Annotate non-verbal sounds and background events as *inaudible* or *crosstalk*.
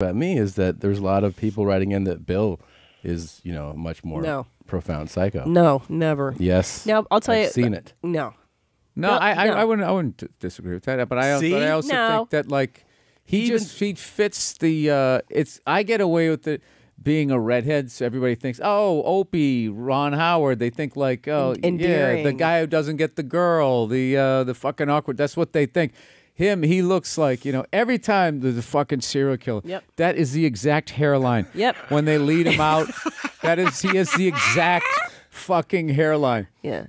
about me is that there's a lot of people writing in that Bill is, you know, a much more No. profound psycho. No, never. Yes. Now I'll tell I've you. seen it. No. No, No, I, I, no. I wouldn't. I wouldn't disagree with that. But I, See? but I also No. think that like he Even- just he fits the. Uh, it's I get away with it being a redhead. So everybody thinks, oh, Opie, Ron Howard. They think like, oh, En- yeah, the guy who doesn't get the girl, the uh, the fucking awkward. That's what they think. Him, he looks like you know. Every time there's a fucking serial killer, Yep. that is the exact hairline. *laughs* Yep. When they lead him out, that is he has the exact *laughs* fucking hairline. Yeah.